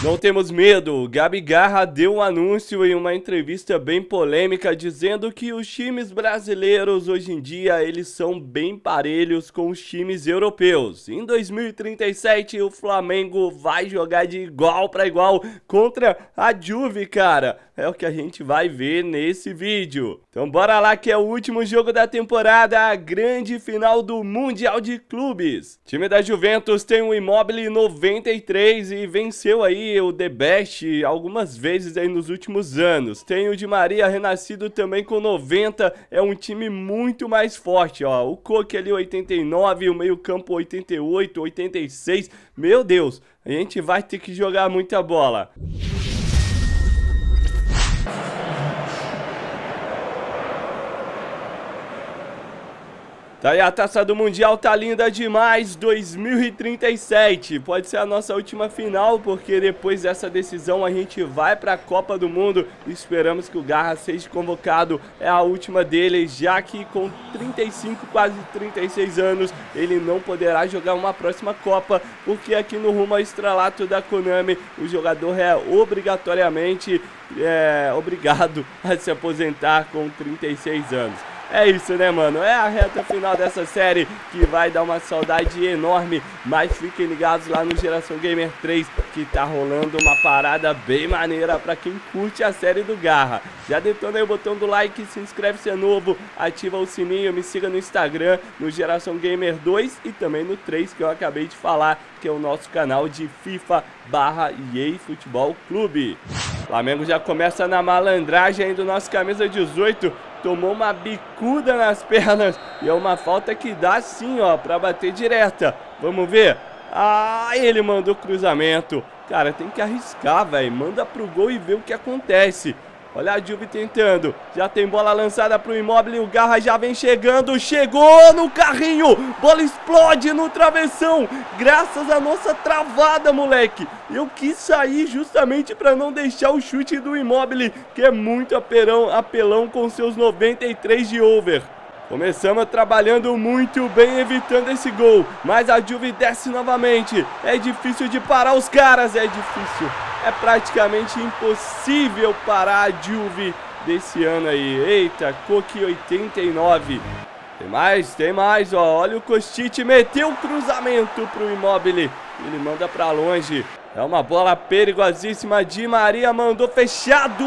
Não temos medo. Gabi Garra deu um anúncio em uma entrevista bem polêmica dizendo que os times brasileiros hoje em dia eles são bem parelhos com os times europeus. Em 2037 o Flamengo vai jogar de igual para igual contra a Juve, cara. É o que a gente vai ver nesse vídeo. Então bora lá que é o último jogo da temporada, a grande final do Mundial de Clubes. O time da Juventus tem um Immobile 93 e venceu aí o The Best algumas vezes aí nos últimos anos. Tem o de Maria renascido também com 90, é um time muito mais forte, ó. O Coque ali 89, o meio-campo 88, 86. Meu Deus, a gente vai ter que jogar muita bola. Tá aí a taça do Mundial, tá linda demais, 2037. Pode ser a nossa última final, porque depois dessa decisão a gente vai pra Copa do Mundo. Esperamos que o Garra seja convocado. É a última dele, já que com 35, quase 36 anos, ele não poderá jogar uma próxima Copa, porque aqui no rumo ao estrelato da Konami, o jogador é obrigatoriamente é, obrigado a se aposentar com 36 anos. É isso, né, mano? É a reta final dessa série que vai dar uma saudade enorme. Mas fiquem ligados lá no Geração Gamer 3 que tá rolando uma parada bem maneira pra quem curte a série do Garra. Já detona aí o botão do like, se inscreve se é novo, ativa o sininho, me siga no Instagram, no Geração Gamer 2 e também no 3 que eu acabei de falar, que é o nosso canal de FIFA barra EA Futebol Clube. Flamengo já começa na malandragem do nosso camisa 18 tomou uma bicuda nas pernas e é uma falta que dá sim, ó, para bater direta. Vamos ver? Ah, ele mandou cruzamento. Cara, tem que arriscar, velho. Manda pro gol e vê o que acontece. Olha a Juve tentando. Já tem bola lançada pro imóvel. O Garra já vem chegando. Chegou no carrinho. Bola explode no travessão. Graças à nossa travada, moleque. Eu quis sair justamente para não deixar o chute do imóvel, que é muito apelão, apelão com seus 93 de over. Começamos trabalhando muito bem, evitando esse gol. Mas a Juve desce novamente. É difícil de parar os caras, é difícil. É praticamente impossível parar a Juve desse ano aí. Eita, Coque 89. Tem mais, tem mais, ó. Olha o Kostic, meteu o cruzamento pro Immobile. Ele manda pra longe. É uma bola perigosíssima. Di Maria mandou fechado.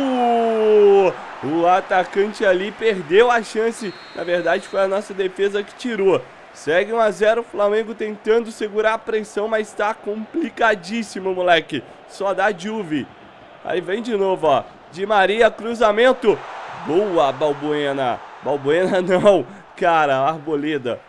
O atacante ali perdeu a chance. Na verdade, foi a nossa defesa que tirou. Segue 1 a 0 o Flamengo tentando segurar a pressão, mas está complicadíssimo, moleque. Só dá Juve. Aí vem de novo, ó. Di Maria, cruzamento. Boa, Balbuena. Balbuena não. Cara, Arboleda.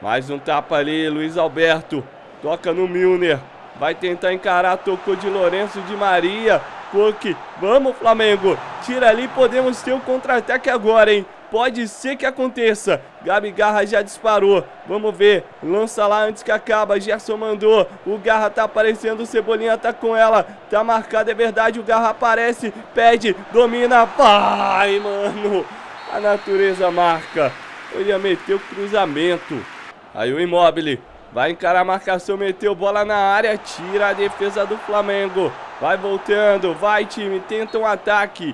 Mais um tapa ali, Luiz Alberto. Toca no Milner. Vai tentar encarar, tocou de Lourenço de Maria. Cook, vamos Flamengo, tira ali, podemos ter o contra-ataque agora, hein? Pode ser que aconteça. Gabi Garra já disparou. Vamos ver. Lança lá antes que acaba. Gerson mandou. O Garra tá aparecendo. O Cebolinha tá com ela. Tá marcado, é verdade. O Garra aparece. Pede. Domina. Vai, mano. A natureza marca. Ele ia meter o cruzamento. Aí o Immobile. Vai encarar a marcação. Meteu bola na área. Tira a defesa do Flamengo. Vai voltando, vai time, tenta um ataque.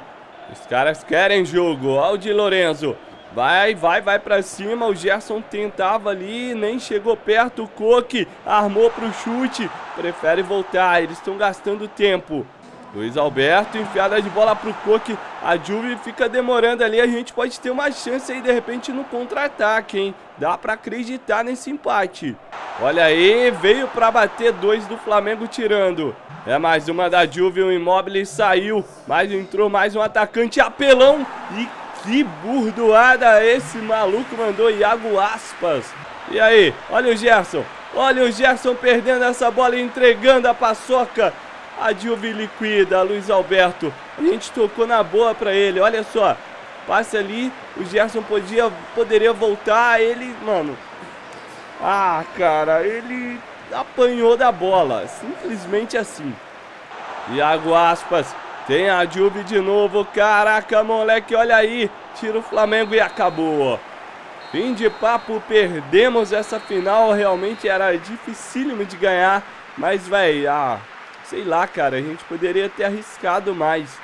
Os caras querem jogo, olha o Lorenzo. Vai, vai, vai pra cima, o Gerson tentava ali, nem chegou perto, o Coque armou pro chute, prefere voltar, eles estão gastando tempo. Luiz Alberto, enfiada de bola pro Coque, a Juve fica demorando ali, a gente pode ter uma chance aí de repente no contra-ataque, hein? Dá pra acreditar nesse empate. Olha aí, veio pra bater dois do Flamengo tirando. É mais uma da Juve, o Immobile saiu, mas entrou mais um atacante apelão. E que burdoada esse maluco mandou Iago Aspas. E aí, olha o Gerson, olha o Gerson perdendo essa bola e entregando a paçoca. A Juve liquida, Luiz Alberto. A gente tocou na boa pra ele, olha só. Passe ali, o Gerson podia, poderia voltar, ele, mano... Ah, cara, ele apanhou da bola. Simplesmente assim. Iago Aspas. Tem a Juve de novo. Caraca, moleque, olha aí. Tira o Flamengo e acabou. Fim de papo, perdemos essa final. Realmente era dificílimo de ganhar. Mas, velho, ah, sei lá, cara, a gente poderia ter arriscado mais.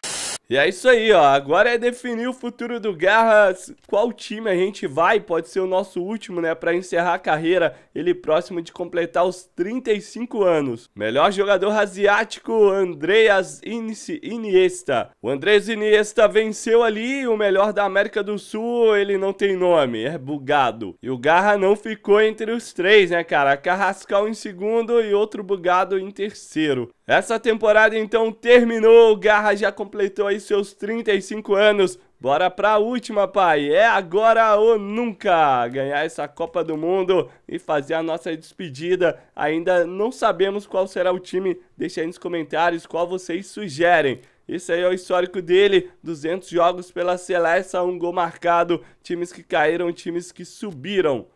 E é isso aí, ó. Agora é definir o futuro do Garra, qual time a gente vai, pode ser o nosso último, né, para encerrar a carreira, ele próximo de completar os 35 anos. Melhor jogador asiático, Andreas Iniesta. O Andreas Iniesta venceu ali, o melhor da América do Sul, ele não tem nome, é bugado. E o Garra não ficou entre os três, né, cara? Carrascal em segundo e outro bugado em terceiro. Essa temporada então terminou, o Garra já completou aí seus 35 anos. Bora pra última, pai. É agora ou nunca ganhar essa Copa do Mundo e fazer a nossa despedida. Ainda não sabemos qual será o time. Deixa aí nos comentários qual vocês sugerem. Esse aí é o histórico dele, 200 jogos pela seleção, um gol marcado, times que caíram, times que subiram.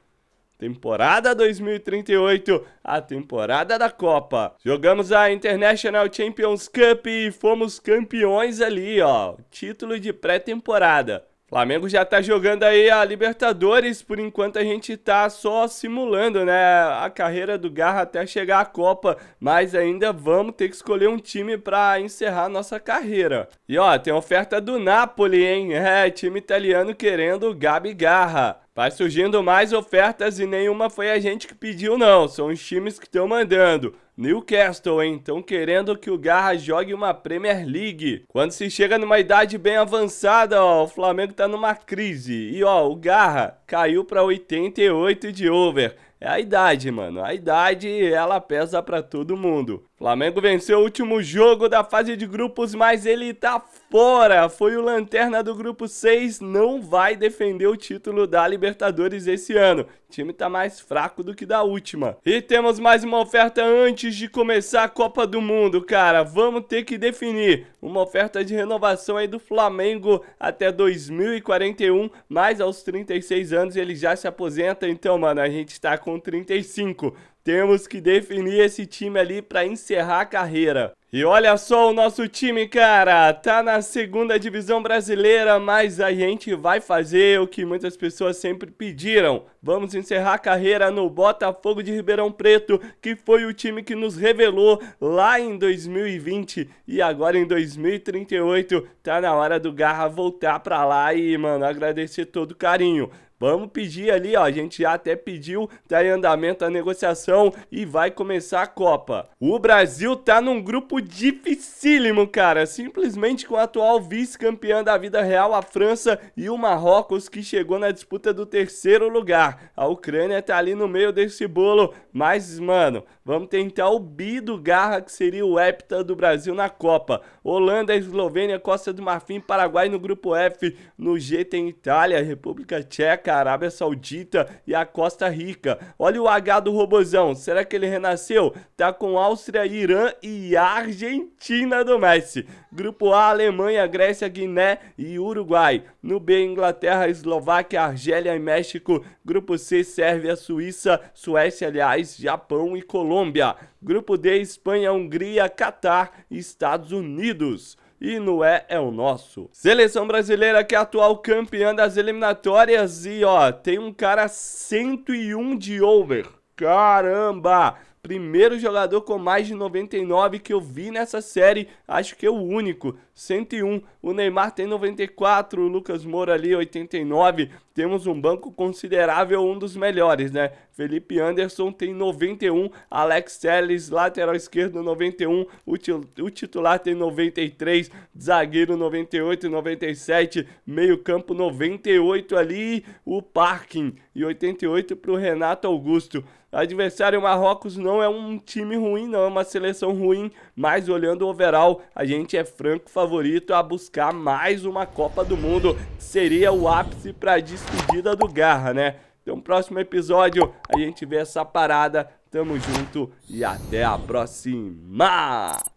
Temporada 2038, a temporada da Copa. Jogamos a International Champions Cup e fomos campeões ali, ó. Título de pré-temporada. Flamengo já tá jogando aí a Libertadores, por enquanto a gente tá só simulando, né, a carreira do Garra até chegar à Copa, mas ainda vamos ter que escolher um time para encerrar nossa carreira. E ó, tem oferta do Napoli, hein? É, time italiano querendo o Gabi Garra. Vai surgindo mais ofertas e nenhuma foi a gente que pediu, não. São os times que estão mandando. Newcastle, hein? Estão querendo que o Garra jogue uma Premier League. Quando se chega numa idade bem avançada, ó, o Flamengo tá numa crise. E ó, o Garra caiu para 88 de over. É a idade, mano. A idade, ela pesa para todo mundo. Flamengo venceu o último jogo da fase de grupos, mas ele tá fora. Foi o lanterna do grupo 6, não vai defender o título da Libertadores esse ano. O time tá mais fraco do que da última. E temos mais uma oferta antes de começar a Copa do Mundo, cara. Vamos ter que definir uma oferta de renovação aí do Flamengo até 2041, mas aos 36 anos ele já se aposenta, então, mano, a gente tá com 35. Temos que definir esse time ali para encerrar a carreira. E olha só o nosso time, cara, tá na segunda divisão brasileira, mas a gente vai fazer o que muitas pessoas sempre pediram. Vamos encerrar a carreira no Botafogo de Ribeirão Preto, que foi o time que nos revelou lá em 2020 e agora em 2038 tá na hora do Garra voltar pra lá e, mano, agradecer todo o carinho. Vamos pedir ali, ó. A gente já até pediu, tá em andamento a negociação e vai começar a Copa. O Brasil tá num grupo dificílimo, cara. Simplesmente com o atual vice-campeão da vida real, a França, e o Marrocos, que chegou na disputa do terceiro lugar. A Ucrânia tá ali no meio desse bolo, mas, mano, vamos tentar o bi do Garra, que seria o hepta do Brasil na Copa. Holanda, Eslovênia, Costa do Marfim, Paraguai no grupo F. No G tem Itália, República Tcheca, Arábia Saudita e a Costa Rica. Olha o H do robozão, será que ele renasceu? Tá com Áustria, Irã e Argentina do Messi. Grupo A, Alemanha, Grécia, Guiné e Uruguai. No B, Inglaterra, Eslováquia, Argélia e México. Grupo C, Sérvia, Suíça, Suécia, aliás, Japão e Colômbia. Grupo D, Espanha, Hungria, Catar e Estados Unidos e no é é o nosso. Seleção brasileira que é atual campeã das eliminatórias e ó, tem um cara 101 de over. Caramba! Primeiro jogador com mais de 99 que eu vi nessa série, acho que é o único, 101. O Neymar tem 94, o Lucas Moura ali 89. Temos um banco considerável, um dos melhores, né? Felipe Anderson tem 91, Alex Telles, lateral esquerdo 91, o, titular tem 93, zagueiro 98 e 97, meio campo 98 ali, o parking e 88 para o Renato Augusto. Adversário Marrocos não é um time ruim, não é uma seleção ruim, mas olhando o overall, a gente é franco favorito a buscar mais uma Copa do Mundo. Seria o ápice para a despedida do Garra, né? Então, próximo episódio, a gente vê essa parada. Tamo junto e até a próxima!